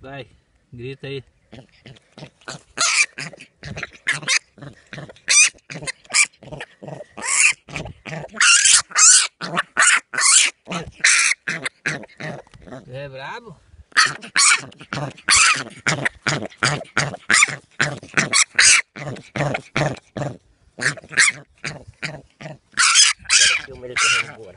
Vai, grita aí. É brabo? Agora filma ele correndo embora.